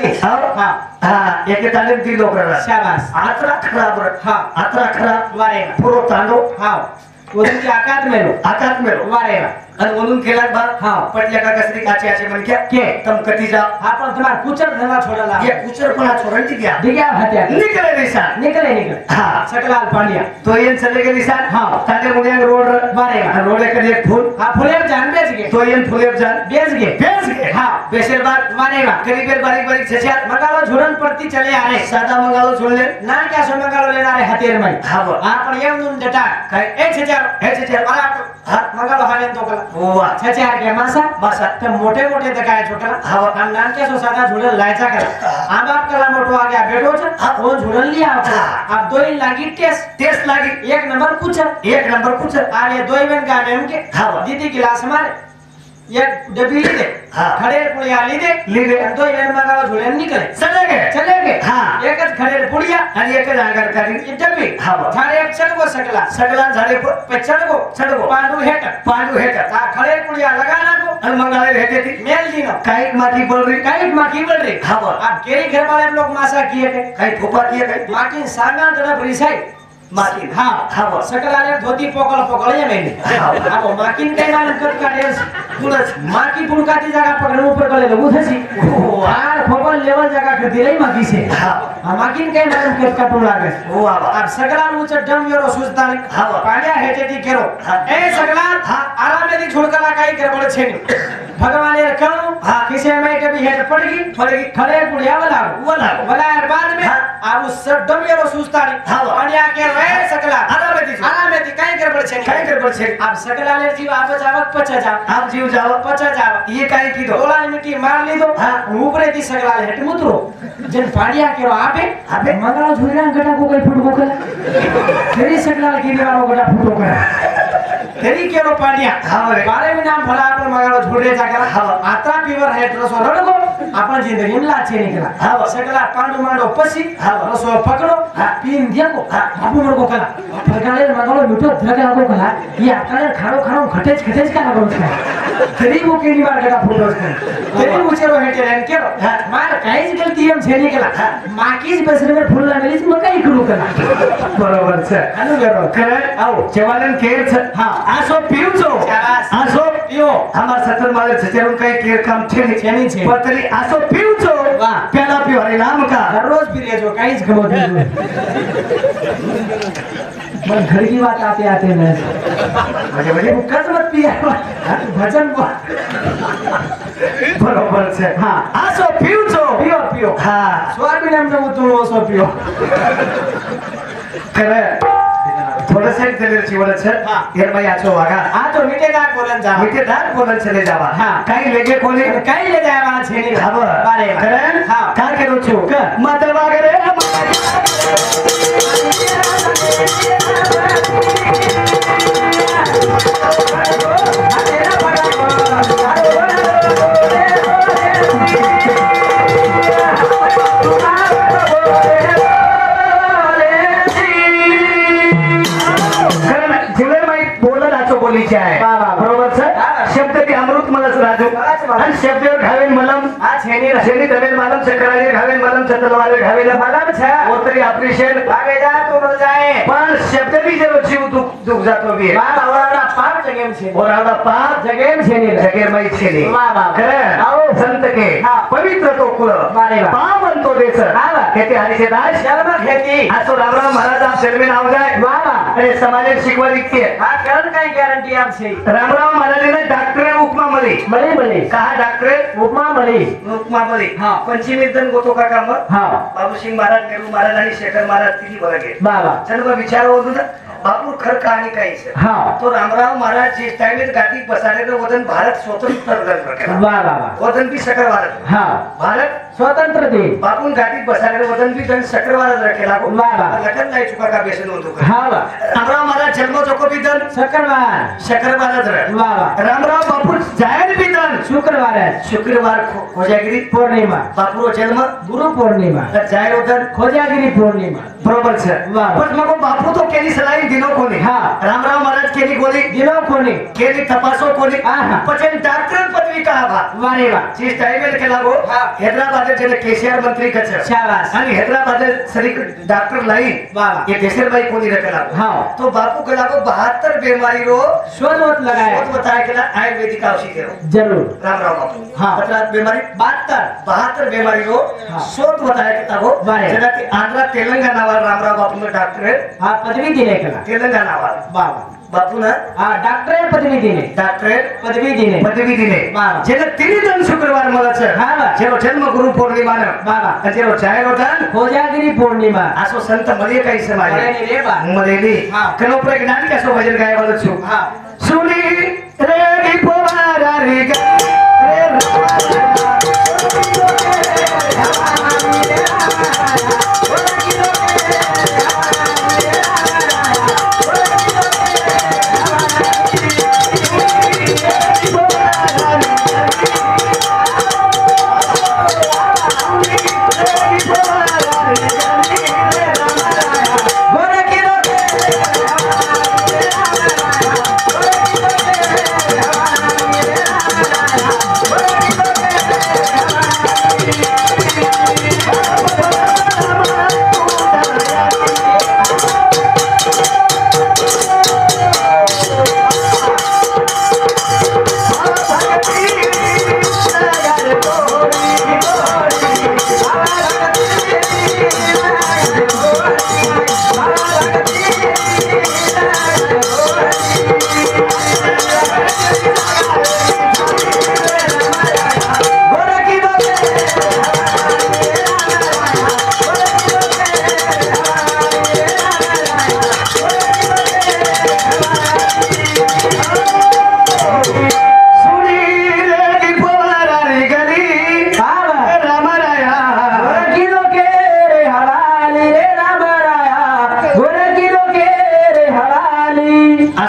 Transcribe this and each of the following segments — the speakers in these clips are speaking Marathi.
हा? हा. एक तालीम ती लोकराला शाबास. आतरा खराब हा. आतरा खराब वारेगा पुरो तांडो हाव वरून आकात मेलो. आकात मेलो. आणि म्हणून केला बा हा. पटल्या का कसरी काचे आचे म्हणक्या के? तम कती जा. आपण तुम्हाला कुचर धंदा छोडाला ये कुचरपणा छोरणची घ्या. दिग्या हत्या निकले निशान निकले निकले हा. सकलाल पांड्या. तो येन चले गेली निशान हा. ताले मुद्या रोड वारेगा रोडकडे एक फूल. हा फुलेर जान बेच गे तो येन फुलेब जान. बेच गे बेस घे. हा. बेशेर बाद वारेगा करीबेर बारीक बारीक छछ्या मंगालो झुरन पडती चले आ रे सादा मंगालो सोडले ना क्या सो मंगालो लेना रे हतेर माई हा बा. आपण येऊन दून डेटा काय? ए छचार हे छछ्या मला हा. मंगालो हालेन तो कला. छचार के मासा मासा। ते मोठे मोठे दकाय छोटा हा. हम नानके सो सादा झुरन लायचा करा। आम बाप कला मोटो आ गया बेटो छ। हा. वो झुरन लिया आपको हा. अब दो ही लागी टेस्ट। टेस्ट लागी। एक नंबर कुछ एक नंबर कुछ आले दो ही बन का मेम के हा. दीदी गिलास मारे। एक डब्बी ली दे हा. खड़े पुड़िया ली दे ली दे. दो ही बन मंगालो झुरन निकले। चले गए चले गए हा. एकच खड़े पुड़िया आणि एक जागर करी ये डब्बी। हा। बा. झाडे एक चढ़गो सकला सगळा झाडे प- पे चढ़गो। चढ़गो. पांडू हेट पांडू हे का आ खड़े पुड़िया लगाना को आणि मंगाले भेटे ती मेल दीनो काही माती पड रही। काईट माकी बढ़ रही। हा। बा. अब केरी घर वाले हम लोग मासा किए थे। काही फुफा किए काही माकी सागा तरफ रिसाई ಮಾತಿನ ಹಾ ಹೌದು ಸಕಲಾನೆ ಧೋತಿ ಪೋಕಲ ಪೋಕಲ ಏನೇನೆ ಹೌದು ಮಾಕಿನ ಕೈಮಾನ ಕಟ್ಕಾ ಡೇಸ್ ગુણસ માકી પુડકાતી જગા પકડવું ઉપર કલે ઉધસી આ ખોબલ લેવા જગા કરતી રહી માકી છે. હા. जगह कर दी रही माकी से हा हाँ, माकीन काय मालूम कट का टोला गए ओ बाबा अब सगळा उच डम योरो सुजता हा बा. पाड्या हेटे ती केरो हा. ए सगळा हा. आराम दी छोड़कला काही गड़बड़ छे नहीं भगवान ये कहूं हा. किसे में कभी हेट पड़गी पड़गी. खड़े पुड़िया वाला वाला. वाला यार बाद में हा. अब उस डम योरो सुजता हा बा. पाड्या के रे सगळा आराम दी छे. आराम दी काही गड़बड़ छे काही गडबड छे अब सगळा ले जीव आप जावत पचा जाव आप जीव जाओ पचा जाव ये काही की दो डोला मिट्टी मार ली दो हा. ऊपरे ती सगळा हेट मुतरो जन पाडिया केरो आपे आपे? मंगळा झुरीरा गटा को काही फुट गोकला तेरी सगळा गिरी वालो गटा फुट तेरी केरो पाडिया. हा. रे. बारे में नाम भला आपण मंगळा झुरे जागला हा. आता पीवर हेट रसो रडगो आपण जिंदगी આપણા જે રેમલા છે નીકળા હા સકલા પાંડુ માંડો પછી હા રસો પકડો પીન દેકો બાપુ મરકો કલા પ્રકારે મગળો મીઠો ધ્રગ લાગો કલા ઈ આપણે ખારો ખારો ઘટેજ ઘટેજ કા લાગો છે ગરીબ ઉકેલી માર ગડા ફોટો છે ગરીબ ઉચેરો હેટે રેન કેરો માર કાઈ જ ગલતી એમ છે નીકળા માકી જ બસરે મે ફૂલ લાગેલી જ મકાઈ કરું કલા બરોબર છે આનું કરો કરે આવો જવાનન કેર છે હા આ સો પીવ છો આ સો પીઓ અમાર સતર મારે છે તેનું કઈ કેર કામ છે ને છે પતરી असो पिवचो प्याला पिवारे लांब का? दररोज पिर्याचो काहीच खबर नाही. पण घरगी वात आते आते म्हणजे म्हणजे मुक्काच मत पिया. भजन बरोबर छे हा. असो पिवचो पियो पियो. हा. स्वामी नेम तो तू असो पियो. खरं. சொல்ல தெளிவு சிவனச்சர் எருமை ஆச்சோவாக ஆச்சோ விட்டேதான் போலன் ஜாவா விட்டேதான் போலன் செல்லே ஜாவா கை லெகே கோலி கை லே ஜாவா செல்லே ஜாவா பாரே கரன் கா கேரோ छु मतवागरे घावेला मलम છે. ओतरी ऑपरेशन भागे तो जाए पण शब्द जीव दुख दुख जातो आवडा पाप जगेम छे ओरावडा पाप जगेम छेनी जगेर माई छेनी वा, वा. खरं आओ. संत के. पवित्र तो कुळ. पावन तो देश. तेथे हरीचे दास जन्म खेती असो रामराव महाराज आप शर्मे नाव जाय वा वा अरे समाजात शिकवा दिखते हा करण काही गॅरंटी आम छे रामराव महाराजांना डॉक्टर उपमा मध्ये मले मले कहा डॉक्टर उपमा मले उपमा मध्ये हा. पंचमीर्दन गोतो का काम हा बाबूसिंग महाराज नेहरू महाराज आणि शेखर महाराज तिघी बघे बाबा चल विचार होतो बापू खर कहाणी काही तो रामराव महाराज जिस टाइम गादी बसाने का भारत स्वतंत्र वदन भी सकल भारत. भारत स्वतंत्र दे बापून गाडीत बसायला वजन बी दन सकरवाला केला लखन नाही चुका का बेसन होतो हा रामराव मला जन्म चोको बी दन सकरवार सकरवाला रामराव बापू जायन बी दन शुक्रवार आहे. शुक्रवार खोजागिरी. पौर्णिमा. बापूरो जन्म. गुरु पौर्णिमा. तर जायल होतं खोजागिरी पौर्णिमा. बरोबर सर. पण मग बापू तो केली सलाई दिलो कोणी? हा. रामराव महाराज केली गोळी? दिलो कोणी? केली तपासो कोणी? पचन डॉक्टर पदवी का भा वारे वा. जी टाइम केला गो. हैदराबाद హైదరాబాద్ చెందిన కేసీఆర్ మంత్రి కచ్చారు शाबाश आणि हैदराबाद ये देशर भाई को नहीं रखला हाँ। तो बापू कला को बहत्तर बीमारी रो शोध लगाए बताया कला आयुर्वेदिक औषधि रो जरूर. राम राम बापू. हाँ। बीमारी बहत्तर. बहत्तर बीमारी रो शोध बताया कला को आंध्र तेलंगाना वाला राम राम बापू में डॉक्टर. है हाँ पदवी दिले कला तेलंगाना वाला बापून? डॉक्टरेट पदवी दिली डॉक्टरेट पदवी दिली पदवी दिली जेने तिने दन शुक्रवार मला सर हा बा जेरो जन्म गुरु पौर्णिमा. न बाबा आणि जेरो चाहे होतन कोजागिरी भजन गायवाला सुनी रे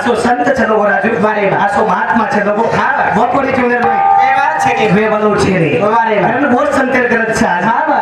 આસો સંત છે લોકો રાજુ વારે વાહ. આસો મહાત્મા છે લોકો હા. બપોરે ચુંદર ભાઈ બે બલો છે રે વારે વાહ. એમને બહુ સંતેર કરત છે આજ. હા, વાહ. હા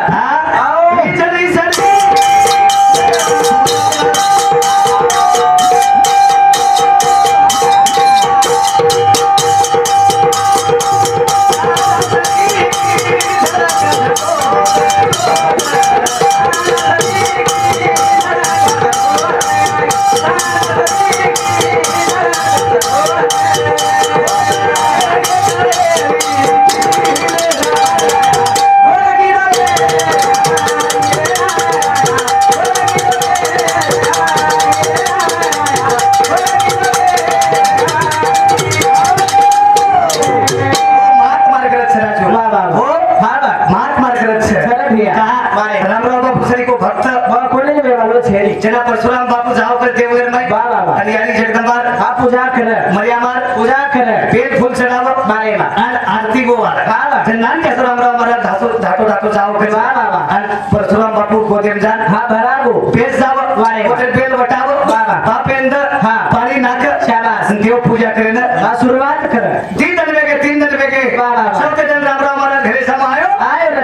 રામરાવ બાપુ સરી કો ભક્ત કોને બેવાલો છે જેના પરશુરામ બાપુ જાઓ કરે દેવગર માં વાહ, વાહ, વાહ. અને યાની જગદંબા આ પૂજા કરે મરિયામાર પૂજા કરે પેટ ફૂલ ચડાવો બારેમાં. અને આરતી ગોવાળા વાહ, વાહ. જે નાન કે રામરાવ મારા ધાતો ધાતો ધાતો જાઓ કરે વાહ, વાહ, વાહ. અને પરશુરામ બાપુ ગોદેમ જાન હા બરાબર પેટ જાવ વારે. પોતે બેલ વટાવો વાહ, વાહ. બાપે અંદર હા. પાણી નાખ શાબાશ. અને દેવ પૂજા કરીને આ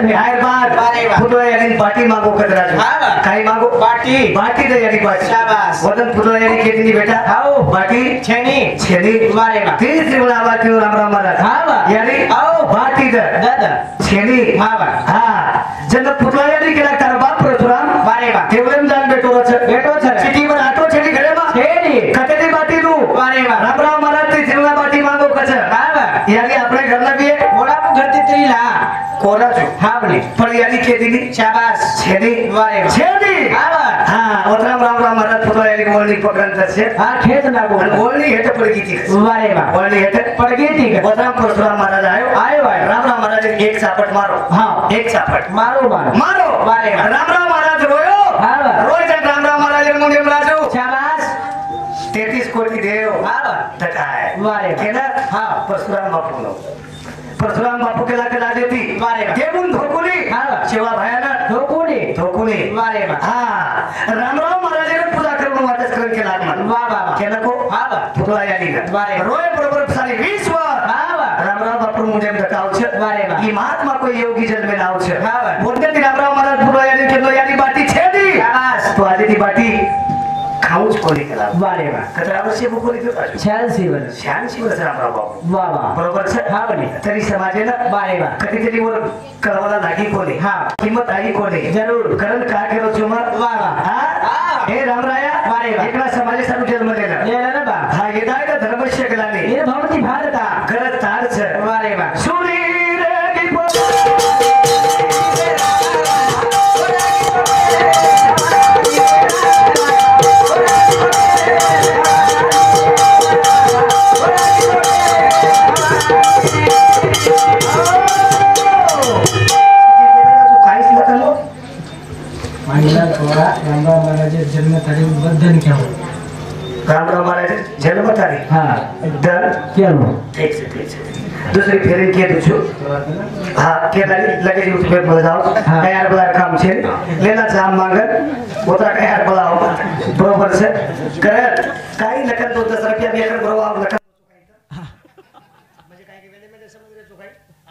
आणि हाय बार बारे बा. फुटवा याने बाटी मागो हा बा. कदराज काय मागो बाटी बाटी दे याने शाबास. बाटी वदन फुटवा याने केतनी बेटा हाओ. बाटी छेनी छेनी वारे बा. तीच रिवला बाटी राम राम महाराज हा बा. याने आओ. बाटी दे दादा छेनी हा बा. हा जन्म फुटवा याने केला तर बा ला. कोरा छु हां बने पण यानी खेती नी शाबाश छेदी वारे. छेदी आवा हां ओतरा राम राम महाराज पुतो यानी गोळणी पकडंत छे हां खेत ना गोळ गोळणी हेट पडगी ती. वारे वा गोळणी हेट पडगी ती ओतरा परशुराम महाराज आयो आयो राम राम महाराज एक सापट मारो. हां. एक सापट. मारो मारो मारो. वारे राम राम महाराज रोयो. हां रोय राम राम महाराज मुंडे मलाजो शाबाश तेहतीस कोटी देव. हा तर काय? हा. परशुराम बापूला परशुराम बापू के लाके ला देती देऊन धोकुली शेवा भयाला धोकुली धोकुली मारे हा. रामराव महाराजाने पूजा करून वाटच करून केला वा वा केला को? हा बा तुला याली मारे रोय बरोबर सारे वीस वा. रामराव बापू मुझे बताओ छे मारे ई महात्मा को योगी जन्मे लाव छे हा बोलते रामराव महाराज पूरा याली केलो याली बाटी छेदी. बस तो आली ती बाटी. खाऊच कोणी केला? वा रे वा. कचरा वर्षी कोणी केला छान शिवल शहाऐंशी वर्ष रामराव बाबू वा वा. बरोबर सर? हा म्हणे. तरी समाजानं वा रे वा. कधीतरी वर कळवाला धागी कोणी. हा. किंमत आहे कोणी. जरूर. कारण काय केलं तुम्हा वा वा. हा. हे. रामराया वा रे वा. एकला समाजासाठी जन्म दिला ना बा. हा हिदायत धर्मश्य केलाने हे भवती क्यानो ठिक छ ठिक फेरि केटो छु। केटाले लगेरी उठ पेट मजा आओ तैयार काम छे लेना चाह मांगन ओतरा कायार बला हो बराबर से करे काई लखन तो 10 रुपया बेकर बरवा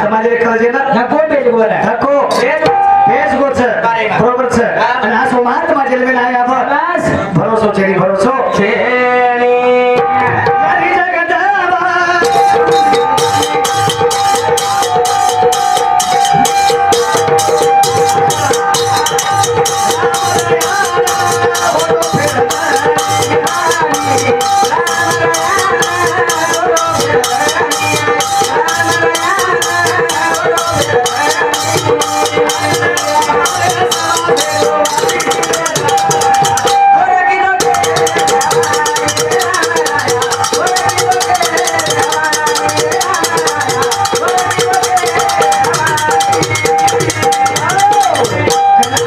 समाज एक कळजेन नको बेज गोर धक्को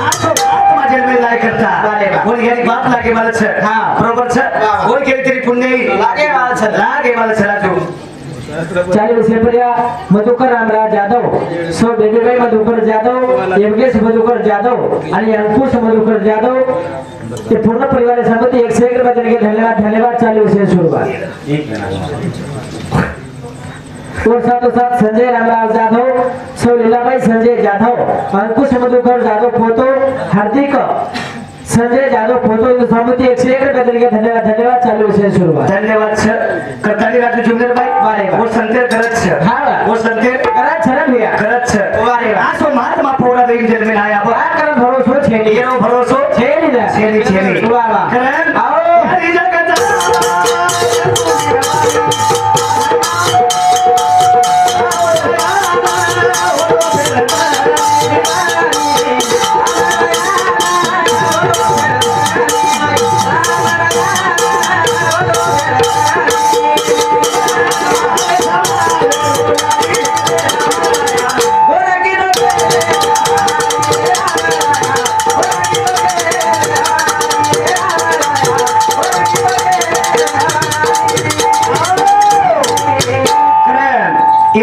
આત્મા જન્મે લાય કરતા વારે વાહ. બોલ યારી બાપ લાગે વાળા છે હા. બરોબર છે વાહ. બોલ કેવી તેરી પુણ્ય લાગે વાળા છે. લાગે વાળા છે રાજુ ચાલીસ એપ્રિલ મધુકર રામરાજ જાદવ સો બેબીભાઈ મધુકર જાદવ યોગેશ મધુકર જાદવ અને અંકુશ મધુકર જાદવ ये पूर्ण परिवार संपत्ति एक से एक रुपया देने के धन्यवाद धन्यवाद चालू से शुरुआत और साथ साथ संजय रामलाल जाधव सौ लीलाबाई संजय जाधव अंकुश मधुकर जाधव फोटो हार्दिक संजय जाधव फोटो समिती एकशे एक रुपये तरीके धन्यवाद धन्यवाद. चालू विषय सुरुवात. धन्यवाद सर. करताली राजू जुनियर वारे वो. संकेत गलत सर. हां वो. हो, संकेत. गलत सर भैया गलत सर. वारे आ सो मार मा पूरा आया. आ कर भरोसो छेली ये भरोसो. छेली छेली छेली वाह वाह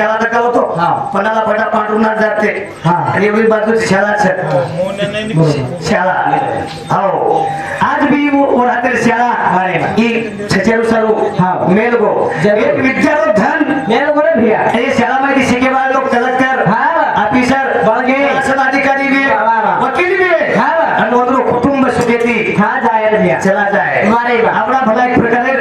शाळा नका होतो हा. कोणाला फटाफट वाढवणार जाते हा. आणि एवढी बाजूची शाळा सर बरोबर शाळा हो आज भी वो वो राहते शाळा की छचेरुसारू हा. मेलगो जरूर. एक विद्यारो धन मेरे बोले भैया हे शाळामध्ये शिकेवाले लोक कलेक्टर हा. ऑफिसर बळगे. शासन अधिकारी भी वा, वा, वा. वकील भी हा. आणि ओदरो कुटुंब सुखेती हा जायला भैया चला जाए मारे बा. आपला भला एक प्रकारे शाबास विद्यारो